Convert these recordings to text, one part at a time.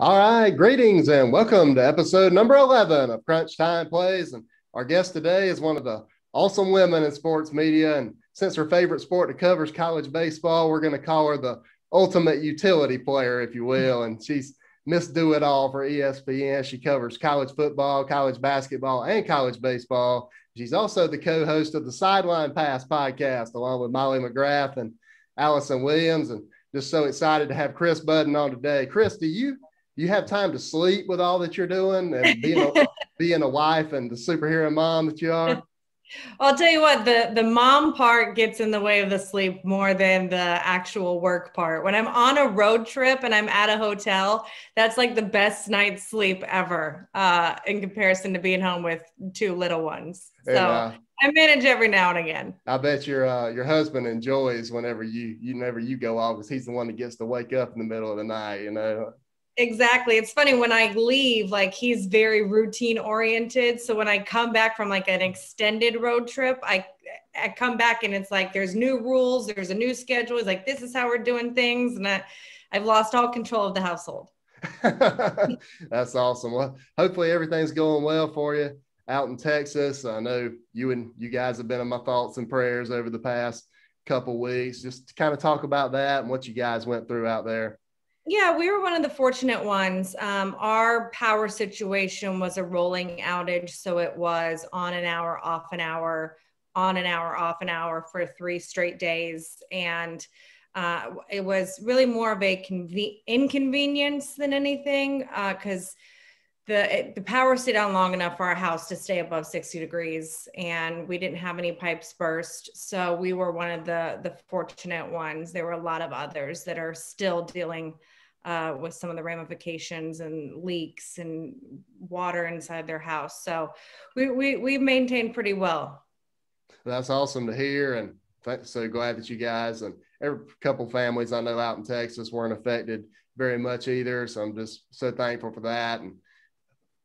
All right, greetings and welcome to episode number 11 of Crunch Time Plays. And our guest today is one of the awesome women in sports media. And since her favorite sport to cover is college baseball, we're going to call her the ultimate utility player, if you will. And she's Miss Do It All for ESPN. She covers college football, college basketball, and college baseball. She's also the co host of the Sideline Pass podcast, along with Molly McGrath and Allison Williams. And just so excited to have Kris Budden on today. Kris, do you you have time to sleep with all that you're doing and being a, being a wife and the superhero mom that you are? I'll tell you what, the the mom part gets in the way of the sleep more than the actual work part. When I'm on a road trip and I'm at a hotel, that's like the best night's sleep ever, uh, in comparison to being home with two little ones. So uh, I manage every now and again. I bet your uh, your husband enjoys whenever you you whenever you go off because he's the one that gets to wake up in the middle of the night. You know. Exactly. It's funny when I leave, like he's very routine oriented. So when I come back from like an extended road trip, I I come back and it's like there's new rules, there's a new schedule. It's like this is how we're doing things, and I, I've lost all control of the household. That's awesome. Well, hopefully everything's going well for you out in Texas. I know you and you guys have been in my thoughts and prayers over the past couple weeks. Just to kind of talk about that and what you guys went through out there. Yeah, we were one of the fortunate ones. Um, our power situation was a rolling outage. So it was on an hour, off an hour, on an hour, off an hour for three straight days. And uh, it was really more of a conven- inconvenience than anything because uh, the the power stayed on long enough for our house to stay above 60 degrees and we didn't have any pipes burst so we were one of the the fortunate ones there were a lot of others that are still dealing uh, with some of the ramifications and leaks and water inside their house. So we, we, we maintained pretty well. That's awesome to hear. And th- so glad that you guys and every couple families I know out in Texas weren't affected very much either. So I'm just so thankful for that. And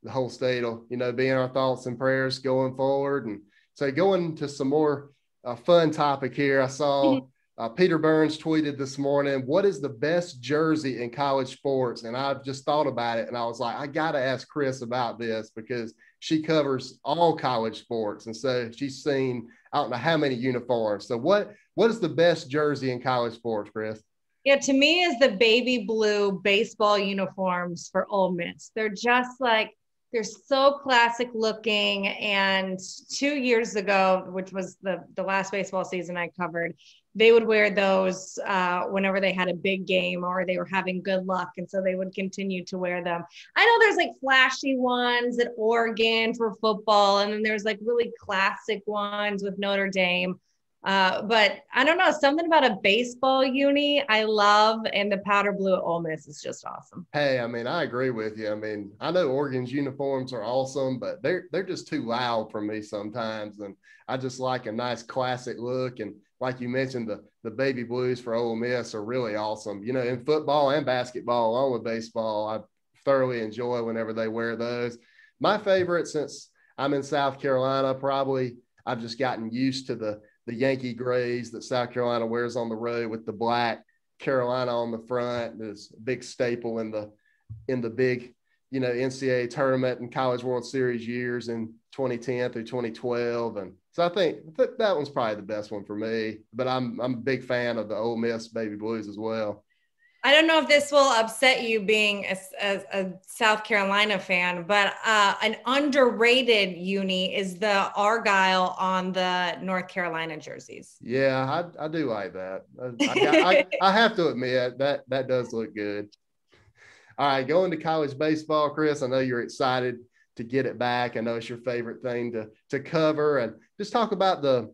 the whole state will, you know, be in our thoughts and prayers going forward. And so going to some more uh, fun topic here, I saw Uh, Peter Burns tweeted this morning, What is the best jersey in college sports? And I've just thought about it and I was like, I got to ask Kris about this because she covers all college sports. And so she's seen, I don't know how many uniforms. So, what what is the best jersey in college sports, Kris? Yeah, to me, is the baby blue baseball uniforms for Ole Miss. They're just like, they're so classic looking. And two years ago, which was the, the last baseball season I covered, they would wear those uh, whenever they had a big game or they were having good luck. And so they would continue to wear them. I know there's like flashy ones at Oregon for football, and then there's like really classic ones with Notre Dame. Uh, but I don't know, something about a baseball uni I love, and the powder blue at Ole Miss is just awesome. Hey, I mean, I agree with you. I mean, I know Oregon's uniforms are awesome, but they're they're just too loud for me sometimes, and I just like a nice classic look. And like you mentioned, the the baby blues for Ole Miss are really awesome. You know, in football and basketball, along with baseball, I thoroughly enjoy whenever they wear those. My favorite, since I'm in South Carolina, probably I've just gotten used to the the Yankee grays that South Carolina wears on the road with the black Carolina on the front. There's a big staple in the in the big, you know, NCAA tournament and College World Series years in 2010 through 2012. And so I think that, that one's probably the best one for me. But I'm I'm a big fan of the Ole Miss Baby Blues as well. I don't know if this will upset you being a, a, a South Carolina fan, but uh, an underrated uni is the Argyle on the North Carolina jerseys. Yeah, I, I do like that. I, I, I, have to admit that that does look good. All right, going to college baseball, Kris. I know you're excited to get it back. I know it's your favorite thing to to cover, and just talk about the.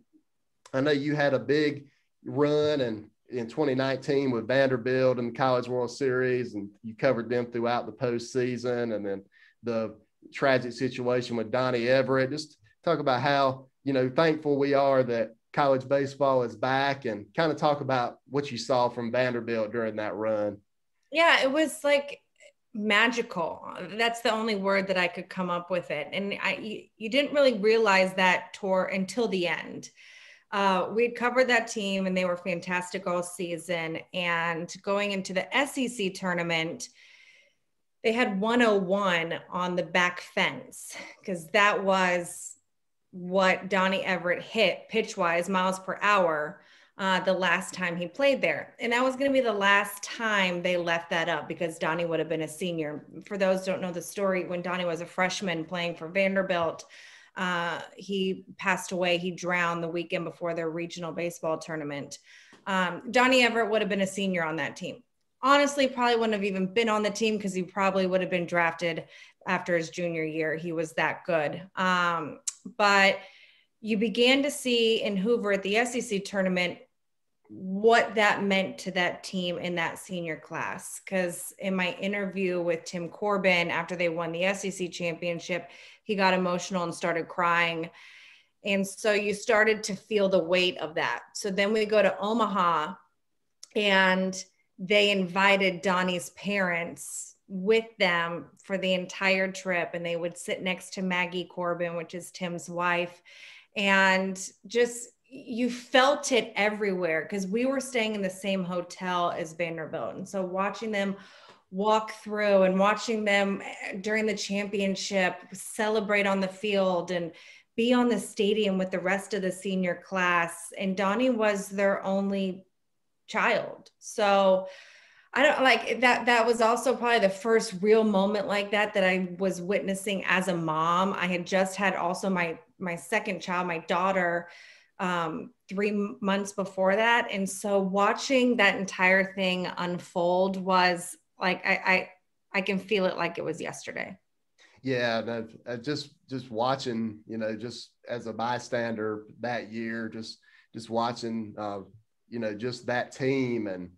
I know you had a big run and in 2019 with Vanderbilt and the College World Series, and you covered them throughout the postseason, and then the tragic situation with Donny Everett. Just talk about how you know thankful we are that college baseball is back, and kind of talk about what you saw from Vanderbilt during that run. Yeah, it was like magical. That's the only word that I could come up with it, and I you, you didn't really realize that tour until the end uh, we'd covered that team and they were fantastic all season. And going into the SEC tournament, they had 101 on the back fence because that was what Donny Everett hit pitch wise, miles per hour, uh, the last time he played there. And that was going to be the last time they left that up because Donny would have been a senior. For those don't know the story, when Donny was a freshman playing for Vanderbilt, uh, he passed away. He drowned the weekend before their regional baseball tournament. Um, Donny Everett would have been a senior on that team. Honestly, probably wouldn't have even been on the team because he probably would have been drafted after his junior year. He was that good. Um, but you began to see in Hoover at the SEC tournament what that meant to that team in that senior class. Because in my interview with Tim Corbin after they won the SEC championship, he got emotional and started crying. And so you started to feel the weight of that. So then we go to Omaha and they invited Donny's parents with them for the entire trip. And they would sit next to Maggie Corbin, which is Tim's wife. And just you felt it everywhere because we were staying in the same hotel as Vanderbilt. And so watching them walk through and watching them eh, during the championship celebrate on the field and be on the stadium with the rest of the senior class. And Donny was their only child. So I don't like that. That was also probably the first real moment like that that I was witnessing as a mom. I had just had also my my second child, my daughter, um, three months before that, and so watching that entire thing unfold was like I I, I can feel it like it was yesterday. Yeah, just just watching, you know, just as a bystander that year, just just watching, uh, you know, just that team and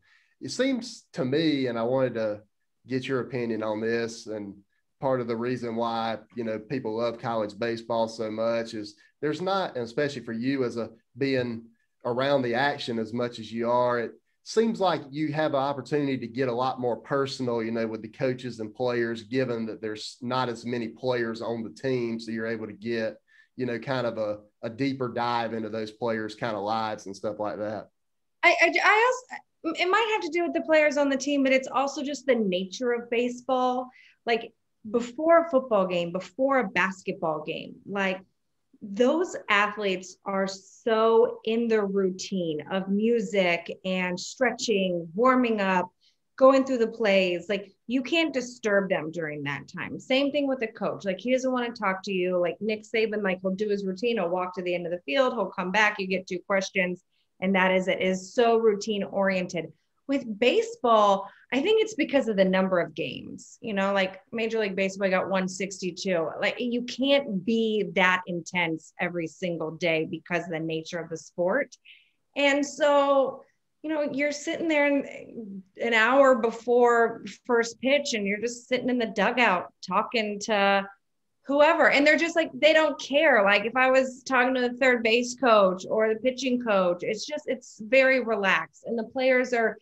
it seems to me, and I wanted to get your opinion on this. And part of the reason why, you know, people love college baseball so much is there's not, and especially for you as a being around the action as much as you are, it seems like you have an opportunity to get a lot more personal, you know, with the coaches and players, given that there's not as many players on the team. So you're able to get, you know, kind of a, a deeper dive into those players' kind of lives and stuff like that. I, I, I also, it might have to do with the players on the team, but it's also just the nature of baseball. Like before a football game, before a basketball game, like those athletes are so in the routine of music and stretching, warming up, going through the plays. Like you can't disturb them during that time. Same thing with the coach. Like he doesn't want to talk to you. Like Nick Saban, like he'll do his routine, he'll walk to the end of the field, he'll come back, you get two questions and that is it is so routine oriented. With baseball, I think it's because of the number of games. You know, like Major League Baseball got 162. Like you can't be that intense every single day because of the nature of the sport. And so, you know, you're sitting there an hour before first pitch and you're just sitting in the dugout talking to whoever and they're just like they don't care like if i was talking to the third base coach or the pitching coach it's just it's very relaxed and the players are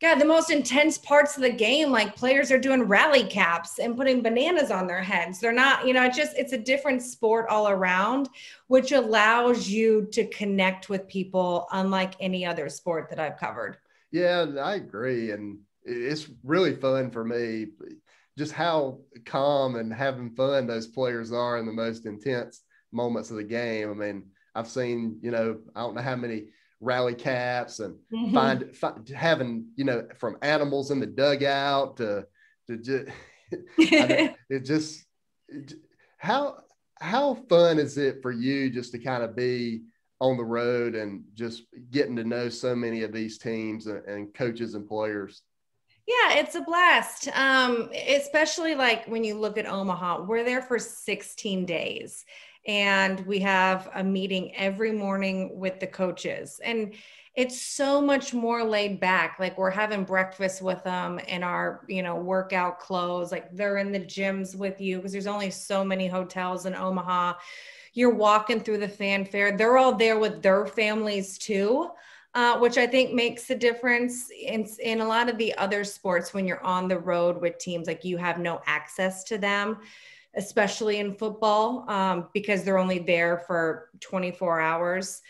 god the most intense parts of the game like players are doing rally caps and putting bananas on their heads. They're not you know it's just it's a different sport all around which allows you to connect with people unlike any other sport that i've covered. Yeah i agree. And it's really fun for me just how calm and having fun those players are in the most intense moments of the game. I mean, I've seen, you know, I don't know how many rally caps and mm-hmm. find, find, having, you know, from animals in the dugout to, to just, it just, it, how, how fun is it for you just to kind of be on the road and just getting to know so many of these teams and, and coaches and players? Yeah, it's a blast. Um, especially like when you look at Omaha, we're there for 16 days and we have a meeting every morning with the coaches. And it's so much more laid back. Like we're having breakfast with them in our, you know, workout clothes. Like they're in the gyms with you because there's only so many hotels in Omaha. You're walking through the fanfare. They're all there with their families too uh, which I think makes a difference in, in a lot of the other sports when you're on the road with teams, like you have no access to them, especially in football, um, because they're only there for 24 hours.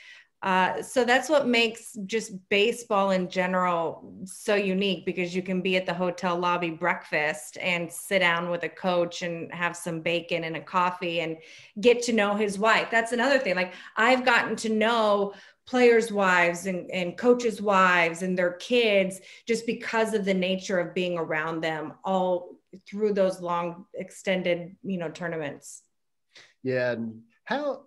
Uh, so that's what makes just baseball in general so unique because you can be at the hotel lobby breakfast and sit down with a coach and have some bacon and a coffee and get to know his wife. That's another thing. Like I've gotten to know players' wives and, and coaches' wives and their kids just because of the nature of being around them all through those long extended, you know, tournaments. Yeah. And how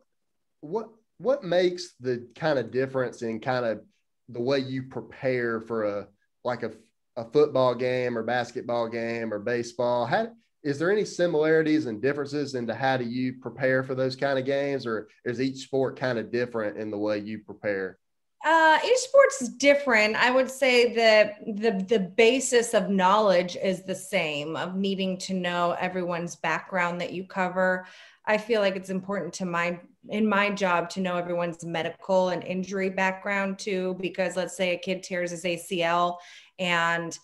what what makes the kind of difference in kind of the way you prepare for a like a, a football game or basketball game or baseball how is there any similarities and differences into how do you prepare for those kind of games or is each sport kind of different in the way you prepare uh, each sport's different. I would say that the the basis of knowledge is the same of needing to know everyone's background that you cover. I feel like it's important to my in my job to know everyone's medical and injury background too, because let's say a kid tears his ACL and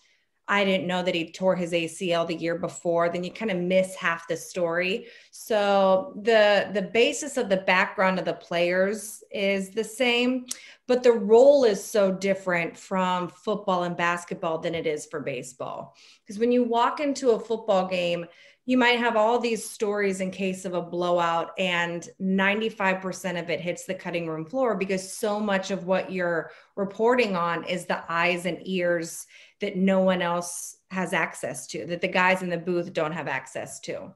I didn't know that he tore his ACL the year before, then you kind of miss half the story. So the the basis of the background of the players is the same, but the role is so different from football and basketball than it is for baseball. Because when you walk into a football game, you might have all these stories in case of a blowout and 95% of it hits the cutting room floor because so much of what you're reporting on is the eyes and ears that no one else has access to that the guys in the booth don't have access to.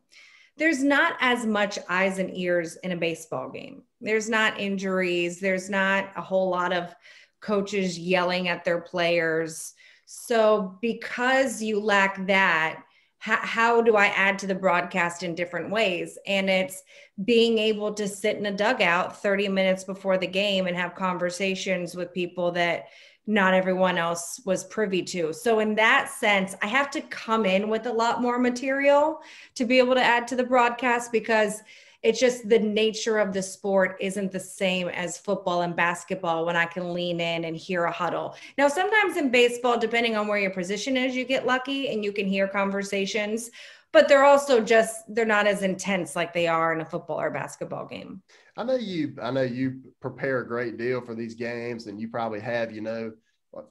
There's not as much eyes and ears in a baseball game. There's not injuries. There's not a whole lot of coaches yelling at their players. So because you lack that how, how do I add to the broadcast in different ways? And it's being able to sit in a dugout 30 minutes before the game and have conversations with people that not everyone else was privy to. So, in that sense, I have to come in with a lot more material to be able to add to the broadcast because it's just the nature of the sport isn't the same as football and basketball when I can lean in and hear a huddle. Now, sometimes in baseball, depending on where your position is, you get lucky and you can hear conversations, but they're also just they're not as intense like they are in a football or basketball game. I know you I know you prepare a great deal for these games and you probably have, you know,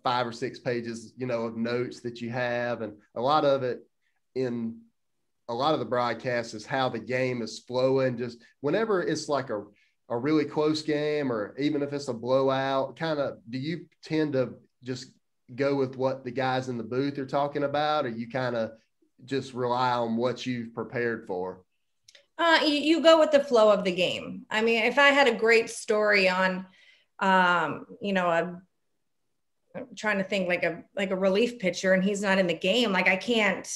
five or six pages, you know, of notes that you have and a lot of it in a lot of the broadcasts is how the game is flowing. Just whenever it's like a, a really close game, or even if it's a blowout, kind of do you tend to just go with what the guys in the booth are talking about, or you kind of just rely on what you've prepared for? Uh, you, you, go with the flow of the game. I mean, if I had a great story on, um, you know, a I'm trying to think like a like a relief pitcher, and he's not in the game, like I can't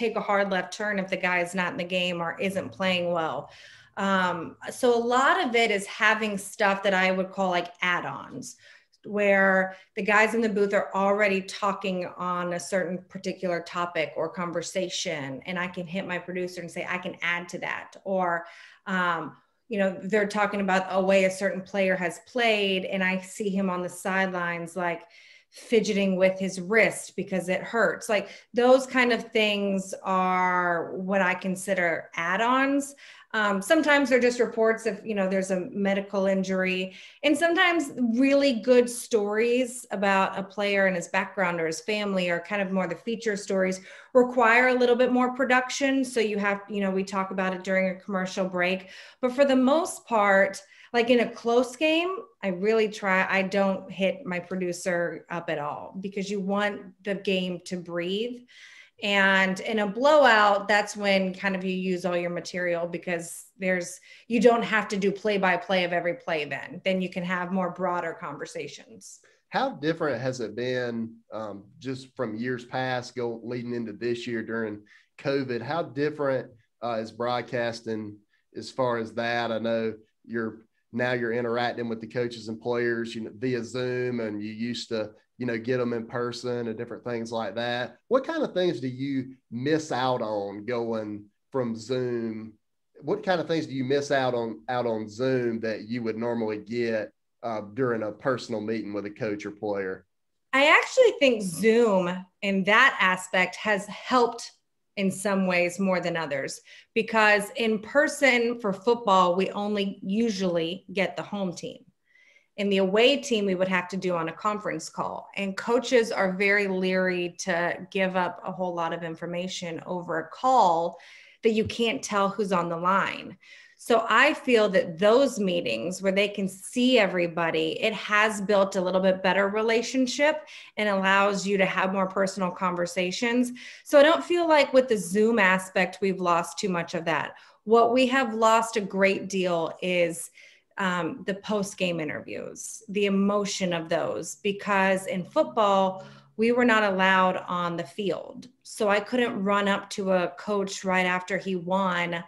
take a hard left turn if the guy is not in the game or isn't playing well. Um, so a lot of it is having stuff that I would call like add-ons where the guys in the booth are already talking on a certain particular topic or conversation and i can hit my producer and say i can add to that or um, you know they're talking about a way a certain player has played and i see him on the sidelines like fidgeting with his wrist because it hurts. Like those kind of things are what I consider add ons. Um, sometimes they're just reports of, you know, there's a medical injury, and sometimes really good stories about a player and his background or his family, or kind of more the feature stories, require a little bit more production. So you have, you know, we talk about it during a commercial break. But for the most part, like in a close game, I really try, I don't hit my producer up at all because you want the game to breathe. And in a blowout, that's when kind of you use all your material because there's, you don't have to do play by play of every play then. Then you can have more broader conversations. How different has it been um, just from years past, go leading into this year during COVID? How different uh, is broadcasting as far as that? I know you're now you're interacting with the coaches and players you know via zoom and you used to you know get them in person and different things like that. What kind of things do you miss out on going from zoom? What kind of things do you miss out on out on zoom that you would normally get uh, during a personal meeting with a coach or player? I actually think zoom in that aspect has helped in some ways more than others. Because in person for football we only usually get the home team. In the away team we would have to do on a conference call. And coaches are very leery to give up a whole lot of information over a call that you can't tell who's on the line so I feel that those meetings where they can see everybody, it has built a little bit better relationship and allows you to have more personal conversations. So I don't feel like with the Zoom aspect, we've lost too much of that. What we have lost a great deal is um, the post game interviews, the emotion of those, because in football, we were not allowed on the field. So I couldn't run up to a coach right after he won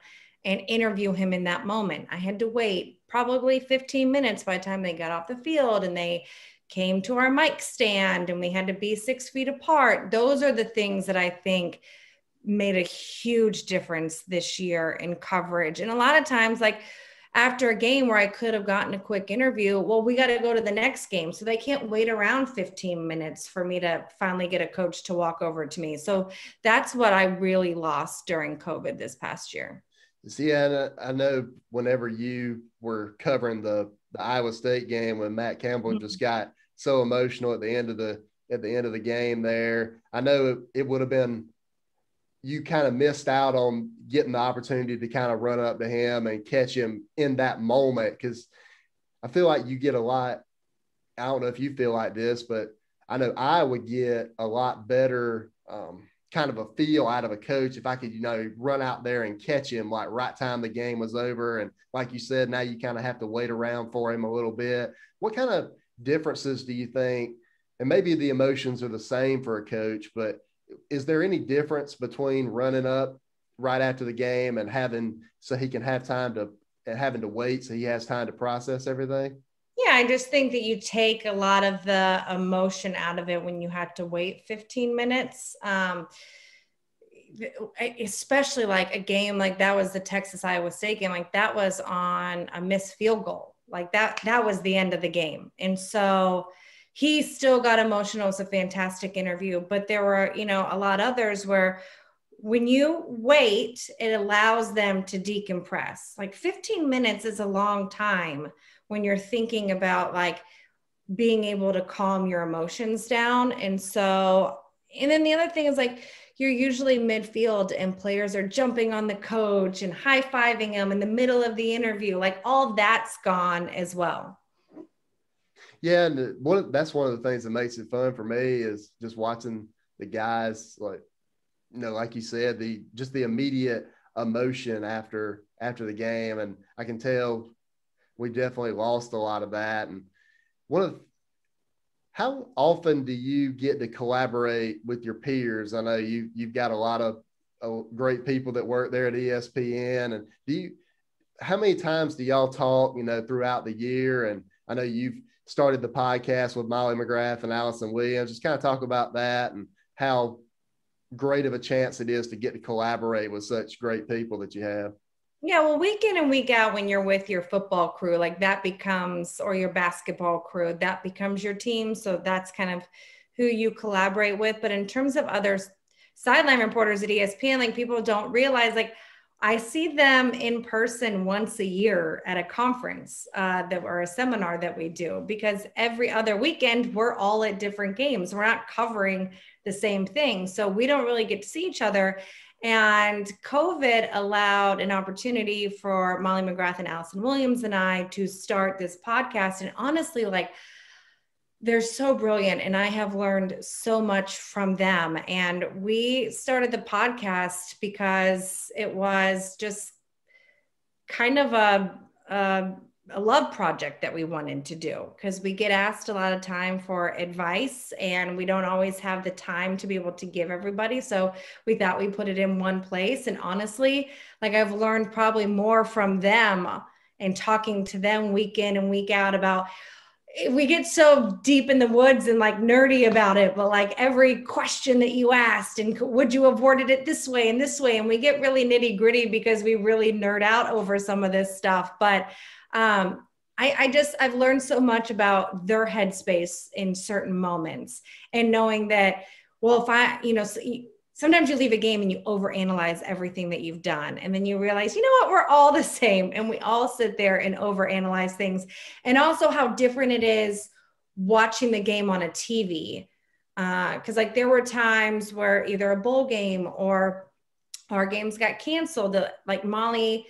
and interview him in that moment. I had to wait probably 15 minutes by the time they got off the field and they came to our mic stand and we had to be six feet apart. Those are the things that I think made a huge difference this year in coverage. And a lot of times, like after a game where I could have gotten a quick interview, well, we got to go to the next game. So they can't wait around 15 minutes for me to finally get a coach to walk over to me. So that's what I really lost during COVID this past year. See, I, I know whenever you were covering the, the Iowa State game when Matt Campbell mm-hmm. just got so emotional at the end of the at the end of the game there. I know it, it would have been you kind of missed out on getting the opportunity to kind of run up to him and catch him in that moment because I feel like you get a lot. I don't know if you feel like this, but I know I would get a lot better um, kind of a feel out of a coach if I could, you know, run out there and catch him like right time the game was over. And like you said, now you kind of have to wait around for him a little bit. What kind of differences do you think? And maybe the emotions are the same for a coach, but is there any difference between running up right after the game and having so he can have time to having to wait so he has time to process everything? Yeah, I just think that you take a lot of the emotion out of it when you had to wait 15 minutes. Um, especially like a game like that was the Texas Iowa State game, like that was on a missed field goal. Like that, that was the end of the game. And so he still got emotional. It was a fantastic interview, but there were, you know, a lot of others where when you wait, it allows them to decompress. Like 15 minutes is a long time when you're thinking about like being able to calm your emotions down. And so, and then the other thing is like, you're usually midfield and players are jumping on the coach and high fiving them in the middle of the interview. Like all that's gone as well. Yeah, and one that's one of the things that makes it fun for me is just watching the guys like you know, like you said, the just the immediate emotion after after the game, and I can tell we definitely lost a lot of that. And one of how often do you get to collaborate with your peers? I know you you've got a lot of uh, great people that work there at ESPN, and do you how many times do y'all talk? You know, throughout the year, and I know you've started the podcast with Molly McGrath and Allison Williams. Just kind of talk about that and how great of a chance it is to get to collaborate with such great people that you have. Yeah, well, week in and week out, when you're with your football crew, like that becomes, or your basketball crew, that becomes your team. So that's kind of who you collaborate with. But in terms of other sideline reporters at ESPN, like people don't realize, like I see them in person once a year at a conference uh, that or a seminar that we do because every other weekend we're all at different games. We're not covering the same thing, so we don't really get to see each other. And COVID allowed an opportunity for Molly McGrath and Allison Williams and I to start this podcast. And honestly, like, they're so brilliant and I have learned so much from them. And we started the podcast because it was just kind of a, a a love project that we wanted to do because we get asked a lot of time for advice and we don't always have the time to be able to give everybody. So we thought we put it in one place. And honestly like i've learned probably more from them and talking to them week in and week out about we get so deep in the woods and like nerdy about it but like every question that you asked and would you have worded it this way and this way? And we get really nitty gritty because we really nerd out over some of this stuff. But um, I, I just I've learned so much about their headspace in certain moments and knowing that well if I you know sometimes you leave a game and you overanalyze everything that you've done. And then you realize, you know what, we're all the same. And we all sit there and overanalyze things. And also how different it is watching the game on a TV. Because, uh, like, there were times where either a bowl game or our games got canceled. Like, Molly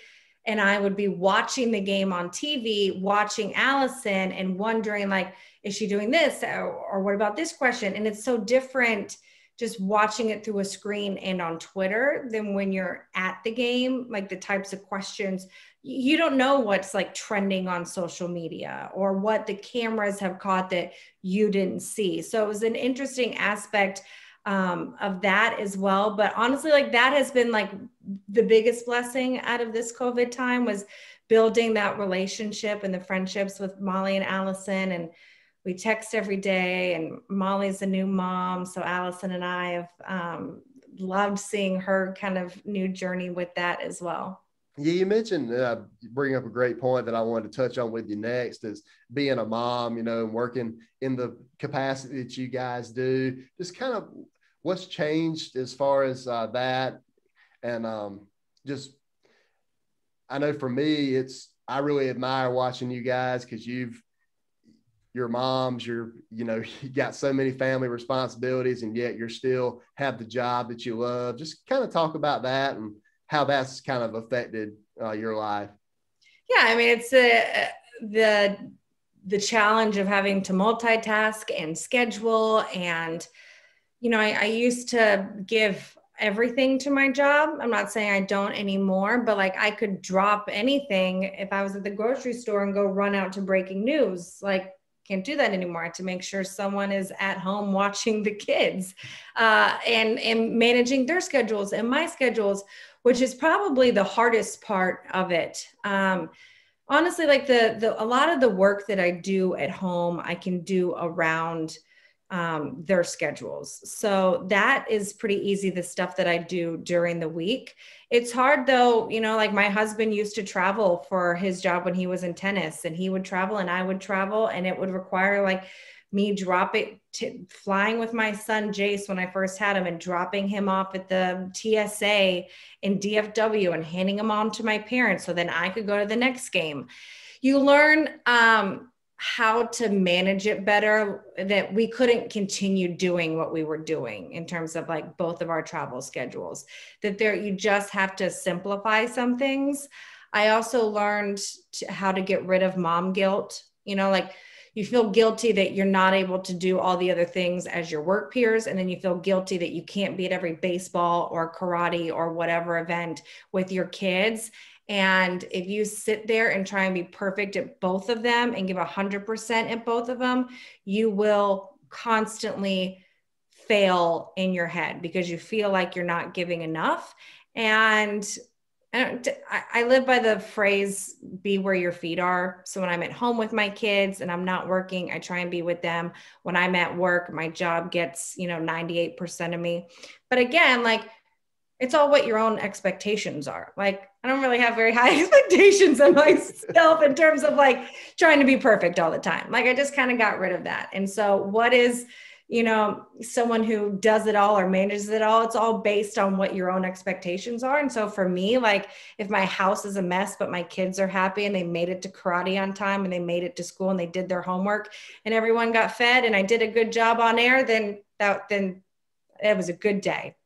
and I would be watching the game on TV, watching Allison and wondering, like, is she doing this? Or, or what about this question? And it's so different just watching it through a screen and on Twitter than when you're at the game, like the types of questions you don't know what's like trending on social media or what the cameras have caught that you didn't see. So it was an interesting aspect um, of that as well. But honestly, like that has been like the biggest blessing out of this COVID time was building that relationship and the friendships with Molly and Allison. And we text every day, and Molly's a new mom. So Allison and I have um, loved seeing her kind of new journey with that as well. Yeah, you mentioned uh, bring up a great point that I wanted to touch on with you next is being a mom, you know, and working in the capacity that you guys do. Just kind of what's changed as far as uh, that, and um, just I know for me, it's I really admire watching you guys because you've your moms, you're you know you got so many family responsibilities, and yet you're still have the job that you love. Just kind of talk about that and how that's kind of affected uh, your life. Yeah, I mean, it's a, the the challenge of having to multitask and schedule, and you know, I, I used to give everything to my job. I'm not saying I don't anymore, but like I could drop anything if I was at the grocery store and go run out to breaking news. Like can't do that anymore to make sure someone is at home watching the kids uh, and and managing their schedules and my schedules which is probably the hardest part of it. Um, honestly, like the the a lot of the work that I do at home, I can do around um, their schedules. So that is pretty easy. The stuff that I do during the week. It's hard though, you know, like my husband used to travel for his job when he was in tennis, and he would travel and I would travel, and it would require like me dropping t- flying with my son Jace when I first had him and dropping him off at the TSA in DFW and handing him on to my parents so then I could go to the next game. You learn um, how to manage it better that we couldn't continue doing what we were doing in terms of like both of our travel schedules. That there you just have to simplify some things. I also learned to, how to get rid of mom guilt you know like you feel guilty that you're not able to do all the other things as your work peers and then you feel guilty that you can't be at every baseball or karate or whatever event with your kids. And if you sit there and try and be perfect at both of them and give 100% at both of them you will constantly fail in your head because you feel like you're not giving enough. And I, live by the phrase be where your feet are. So when I'm at home with my kids and I'm not working, I try and be with them. When I'm at work, my job gets, you know, 98% of me. But again, like it's all what your own expectations are. Like I don't really have very high expectations of myself in terms of like trying to be perfect all the time. Like I just kind of got rid of that. And so what is you know, someone who does it all or manages it all. It's all based on what your own expectations are. And so for me, like if my house is a mess, but my kids are happy and they made it to karate on time and they made it to school and they did their homework and everyone got fed and I did a good job on air, then that then it was a good day.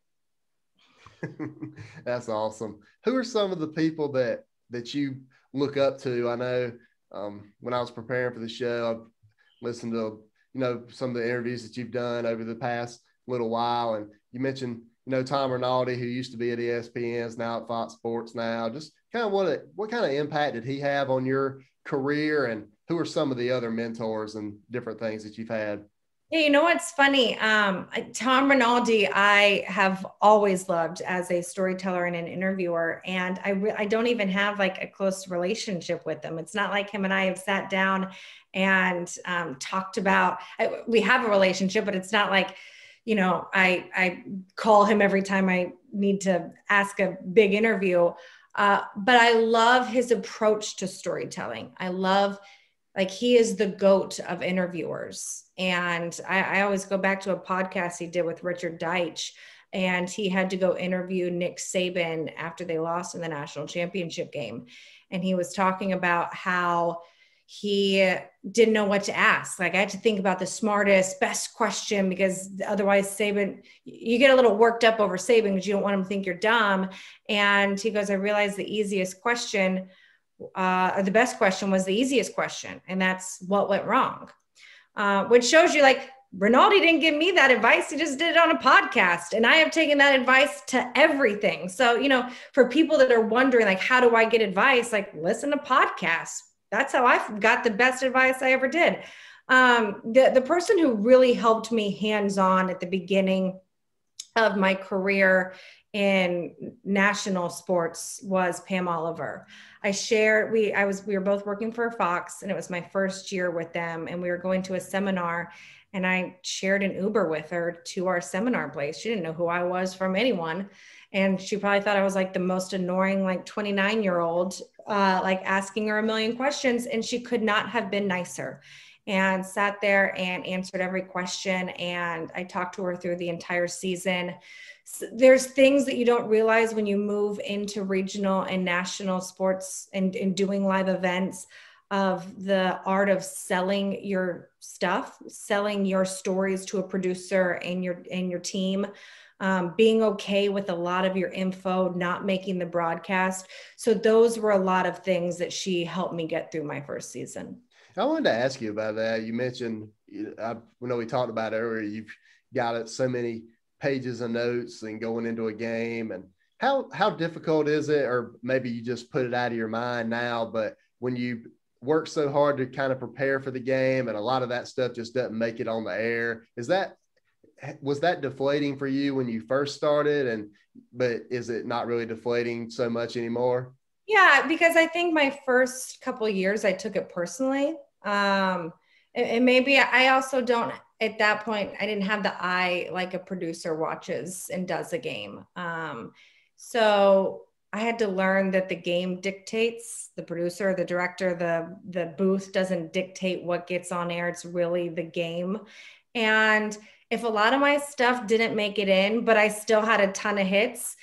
That's awesome. Who are some of the people that that you look up to? I know um, when I was preparing for the show, I listened to you know, some of the interviews that you've done over the past little while. And you mentioned, you know, Tom Rinaldi, who used to be at ESPN's now at Fox Sports now. Just kind of what what kind of impact did he have on your career, and who are some of the other mentors and different things that you've had? Yeah, you know what's funny? Um, Tom Rinaldi, I have always loved as a storyteller and an interviewer, and I re- I don't even have like a close relationship with him. It's not like him and I have sat down and um, talked about. I, we have a relationship, but it's not like you know I I call him every time I need to ask a big interview. Uh, but I love his approach to storytelling. I love like he is the goat of interviewers and I, I, always go back to a podcast he did with richard deitsch and he had to go interview Nick Saban after they lost in the national championship game. And he was talking about how he didn't know what to ask. Like I had to think about the smartest, best question because otherwise Saban, you get a little worked up over Saban because you don't want him to think you're dumb. And he goes, I realized the easiest question, uh, the best question was the easiest question. And that's what went wrong, uh, which shows you like Rinaldi didn't give me that advice. He just did it on a podcast. And I have taken that advice to everything. So, you know, for people that are wondering, like, how do I get advice? Like, listen to podcasts. That's how I got the best advice I ever did. Um, the, the person who really helped me hands on at the beginning of my career in national sports was Pam Oliver. I shared we I was we were both working for Fox and it was my first year with them and we were going to a seminar and I shared an Uber with her to our seminar place. She didn't know who I was from anyone. And she probably thought I was like the most annoying, like 29 year old, uh, like asking her a million questions. And she could not have been nicer and sat there and answered every question. And I talked to her through the entire season. There's things that you don't realize when you move into regional and national sports and, and doing live events of the art of selling your stuff, selling your stories to a producer and your and your team. Um, being okay with a lot of your info, not making the broadcast. So those were a lot of things that she helped me get through my first season. I wanted to ask you about that. You mentioned, I know we talked about earlier, you've got it so many pages of notes and going into a game and how, how difficult is it? Or maybe you just put it out of your mind now, but when you work so hard to kind of prepare for the game and a lot of that stuff just doesn't make it on the air is that was that deflating for you when you first started? And but is it not really deflating so much anymore? Yeah because i think my first couple years i took it personally. Um and, and maybe i also don't at that point i didn't have the eye like a producer watches and does a game um so I had to learn that the game dictates the producer, the director, the the booth doesn't dictate what gets on air. It's really the game. And if a lot of my stuff didn't make it in, but I still had a ton of hits,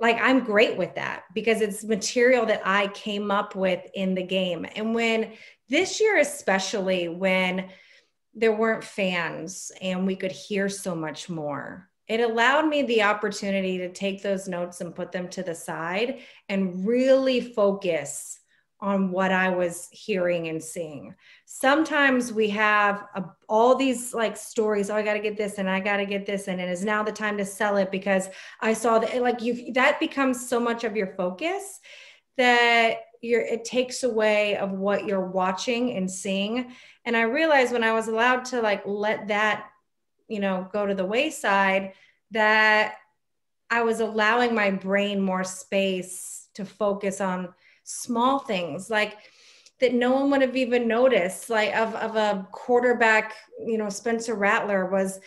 like I'm great with that because it's material that I came up with in the game. And when this year, especially when there weren't fans and we could hear so much more, it allowed me the opportunity to take those notes and put them to the side and really focus on what I was hearing and seeing. Sometimes we have a, all these like stories. Oh, I got to get this and I got to get this, and it is now the time to sell it because I saw that. Like you, that becomes so much of your focus that you're. It takes away of what you're watching and seeing. And I realized when I was allowed to like let that you know go to the wayside that i was allowing my brain more space to focus on small things like that no one would have even noticed like of, of a quarterback you know spencer rattler was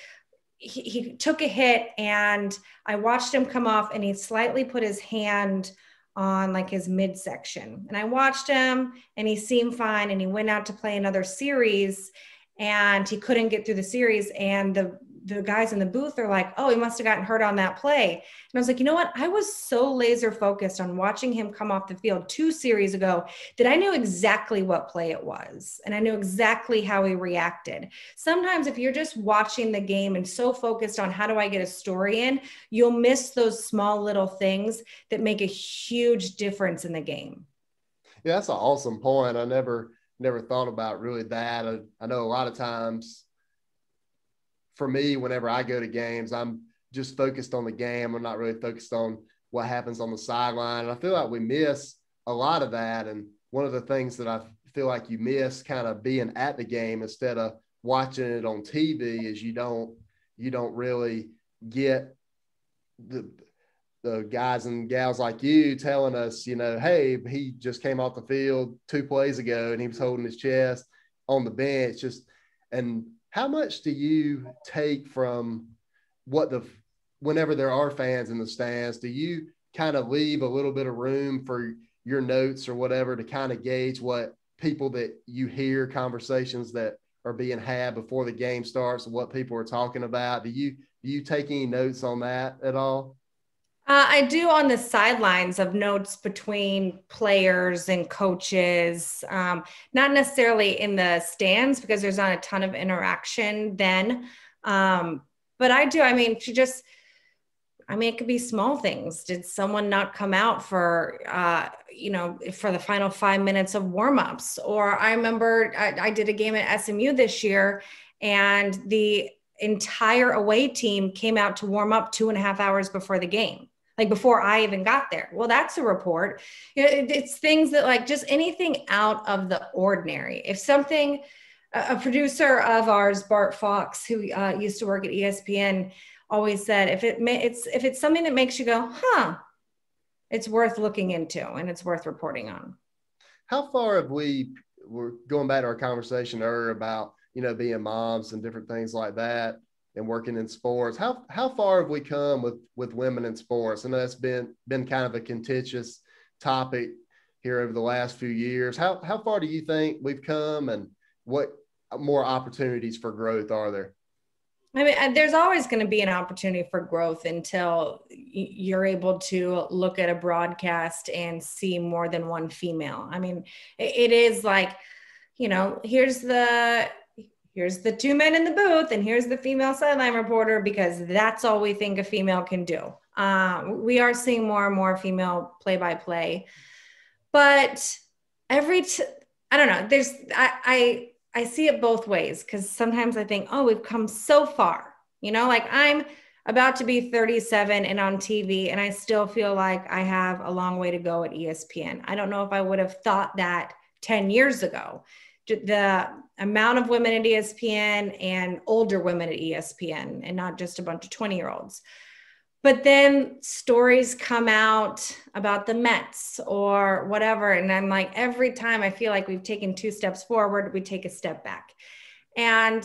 he, he took a hit and i watched him come off and he slightly put his hand on like his midsection. And i watched him and he seemed fine and he went out to play another series and he couldn't get through the series and the the guys in the booth are like, oh, he must have gotten hurt on that play. And I was like, you know what? I was so laser focused on watching him come off the field two series ago that I knew exactly what play it was. And I knew exactly how he reacted. Sometimes if you're just watching the game and so focused on how do I get a story in, you'll miss those small little things that make a huge difference in the game. Yeah, that's an awesome point. I never never thought about really that. I, I know a lot of times for me, whenever I go to games, I'm just focused on the game. I'm not really focused on what happens on the sideline. And I feel like we miss a lot of that. And one of the things that I feel like you miss kind of being at the game instead of watching it on TV is you don't you don't really get the the guys and gals like you telling us, you know, hey, he just came off the field two plays ago and he was holding his chest on the bench. Just and how much do you take from what the whenever there are fans in the stands do you kind of leave a little bit of room for your notes or whatever to kind of gauge what people that you hear conversations that are being had before the game starts what people are talking about do you do you take any notes on that at all? Uh, I do on the sidelines of notes between players and coaches, um, not necessarily in the stands because there's not a ton of interaction then. Um, but I do. I mean, she just, I mean, it could be small things. Did someone not come out for, uh, you know, for the final five minutes of warmups? Or I remember I, I did a game at SMU this year and the entire away team came out to warm up two and a half hours before the game like before I even got there. Well, that's a report. It's things that like just anything out of the ordinary. If something, a producer of ours, Bart Fox, who uh, used to work at ESPN, always said, if it it's if it's something that makes you go, huh, it's worth looking into and it's worth reporting on. How far have we? We're going back to our conversation earlier about you know being moms and different things like that and working in sports. How how far have we come with with women in sports? And that's been been kind of a contentious topic here over the last few years. How how far do you think we've come, and what more opportunities for growth are there? I mean, there's always going to be an opportunity for growth until you're able to look at a broadcast and see more than one female. I mean, it is like, you know, here's the here's the two men in the booth and here's the female sideline reporter because that's all we think a female can do. Uh, we are seeing more and more female play by play but every I don't know there's i i, I see it both ways because sometimes i think oh we've come so far. You know like i'm about to be 37 and on tv and i still feel like i have a long way to go at espn i don't know if i would have thought that 10 years ago the amount of women at ESPN and older women at ESPN and not just a bunch of 20 year olds. But then stories come out about the Mets or whatever. And I'm like, every time I feel like we've taken two steps forward, we take a step back. And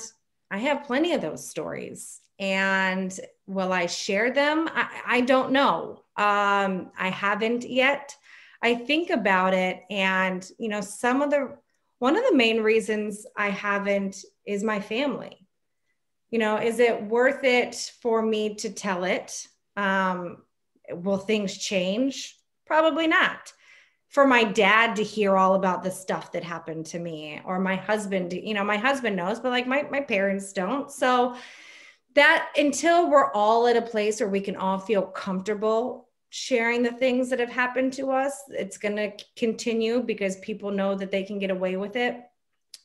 I have plenty of those stories. And will I share them? I, I don't know. Um, I haven't yet. I think about it. And, you know, some of the one of the main reasons I haven't is my family. You know, is it worth it for me to tell it? Um, will things change? Probably not. For my dad to hear all about the stuff that happened to me, or my husband, you know, my husband knows, but like my, my parents don't. So that until we're all at a place where we can all feel comfortable sharing the things that have happened to us. It's going to continue because people know that they can get away with it.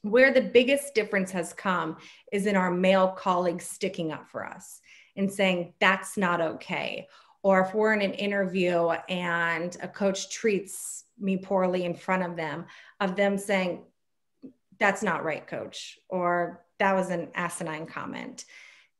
Where the biggest difference has come is in our male colleagues sticking up for us and saying, that's not okay. Or if we're in an interview and a coach treats me poorly in front of them, of them saying, that's not right, coach, or that was an asinine comment,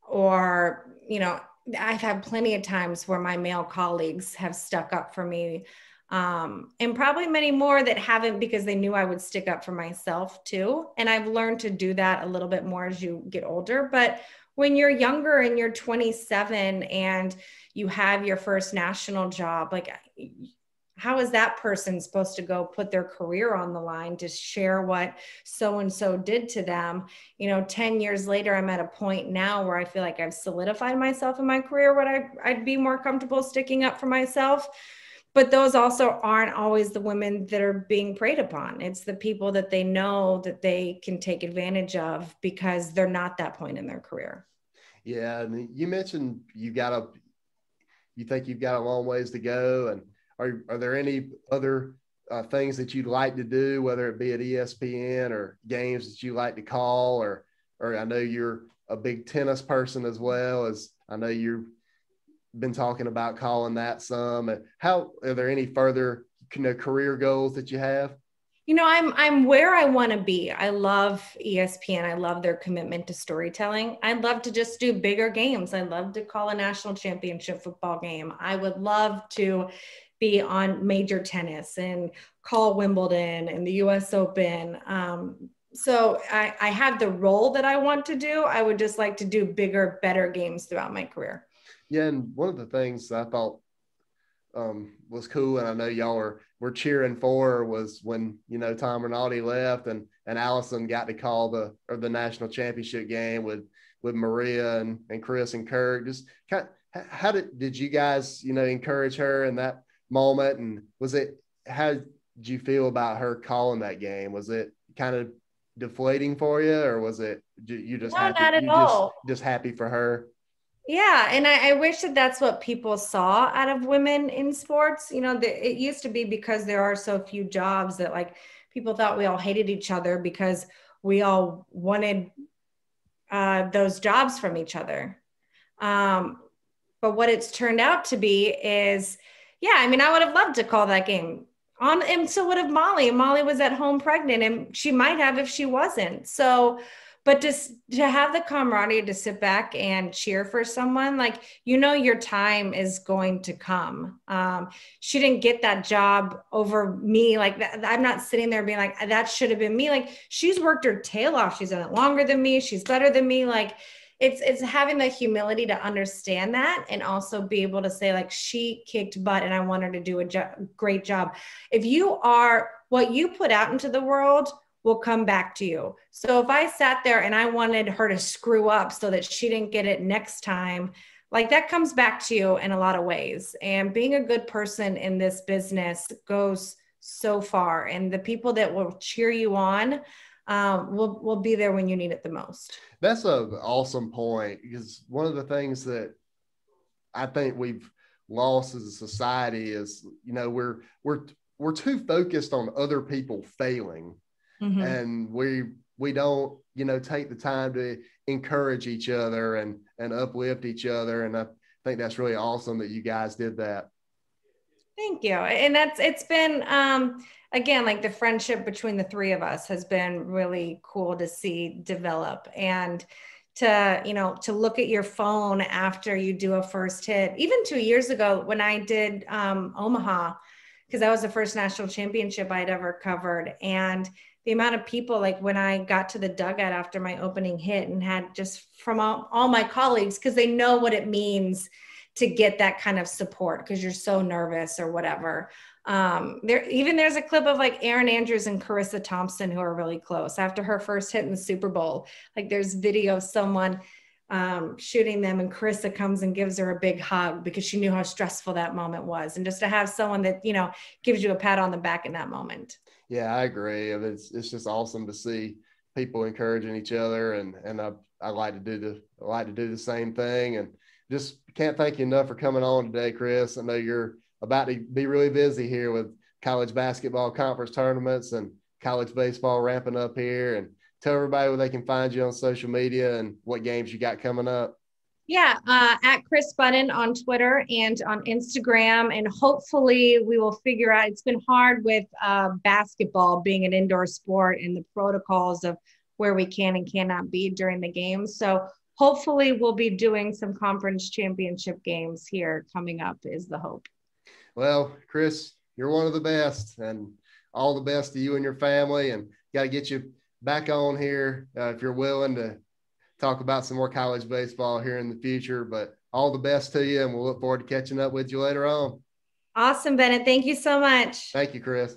or, you know, I've had plenty of times where my male colleagues have stuck up for me. Um, and probably many more that haven't because they knew I would stick up for myself too. And I've learned to do that a little bit more as you get older. But when you're younger and you're 27 and you have your first national job, like how is that person supposed to go put their career on the line to share what so and so did to them? You know 10 years later i'm at a point now where i feel like i've solidified myself in my career what I, i'd be more comfortable sticking up for myself. But those also aren't always the women that are being preyed upon. It's the people that they know that they can take advantage of because they're not that point in their career. Yeah and you mentioned you got a you think you've got a long ways to go and are, are there any other uh, things that you'd like to do, whether it be at ESPN or games that you like to call, or or I know you're a big tennis person as well as I know you've been talking about calling that some. How are there any further you know, career goals that you have? You know, I'm I'm where I want to be. I love ESPN. I love their commitment to storytelling. I'd love to just do bigger games. I'd love to call a national championship football game. I would love to be on major tennis and call Wimbledon and the US Open. Um, so I, I have the role that I want to do. I would just like to do bigger, better games throughout my career. Yeah, and one of the things I thought um, was cool, and I know y'all were were cheering for was when you know Tom Rinaldi left and and Allison got to call the or the national championship game with with Maria and, and Chris and Kirk. Just kind of, how did did you guys you know encourage her in that moment? And was it how did you feel about her calling that game? Was it kind of deflating for you, or was it you just no, happy, not at you all. Just, just happy for her? Yeah, and I, I, wish that that's what people saw out of women in sports. You know, the, it used to be because there are so few jobs that like people thought we all hated each other because we all wanted uh, those jobs from each other. Um, but what it's turned out to be is, yeah, I mean, I would have loved to call that game. On, and so would have Molly. Molly was at home pregnant, and she might have if she wasn't. So, but just to have the camaraderie to sit back and cheer for someone like you know your time is going to come. Um, she didn't get that job over me like i'm not sitting there being like that should have been me. Like she's worked her tail off. She's done it longer than me. She's better than me. Like it's it's having the humility to understand that and also be able to say like she kicked butt and i want her to do a jo- great job if you are what you put out into the world will come back to you. So if I sat there and I wanted her to screw up so that she didn't get it next time, like that comes back to you in a lot of ways. And being a good person in this business goes so far. And the people that will cheer you on um, will, will be there when you need it the most. That's an awesome point because one of the things that I think we've lost as a society is, you know, we're, we're, we're too focused on other people failing mm-hmm. and we we don't you know take the time to encourage each other and and uplift each other and i think that's really awesome that you guys did that thank you. And that's it's been um again like the friendship between the three of us has been really cool to see develop and to you know to look at your phone after you do a first hit. Even two years ago when i did um, omaha because that was the first national championship i'd ever covered. And the amount of people like when i got to the dugout after my opening hit and had just from all, all my colleagues because they know what it means to get that kind of support because you're so nervous or whatever um, there even there's a clip of like Erin Andrews and Charissa Thompson who are really close after her first hit in the Super Bowl. Like there's video of someone um, shooting them, and Charissa comes and gives her a big hug because she knew how stressful that moment was, and just to have someone that you know gives you a pat on the back in that moment. Yeah, I agree. It's it's just awesome to see people encouraging each other, and and I, I like to do the I like to do the same thing, and just can't thank you enough for coming on today, Kris. I know you're about to be really busy here with college basketball conference tournaments and college baseball ramping up here, and tell everybody where they can find you on social media and what games you got coming up. Yeah, uh, at Kris Budden on Twitter and on Instagram. And hopefully, we will figure out it's been hard with uh, basketball being an indoor sport and the protocols of where we can and cannot be during the games. So, hopefully, we'll be doing some conference championship games here coming up, is the hope. Well, Kris, you're one of the best, and all the best to you and your family. And got to get you back on here uh, if you're willing to talk about some more college baseball here in the future. But all the best to you, and we'll look forward to catching up with you later on. Awesome, Bennett. Thank you so much. Thank you, Kris.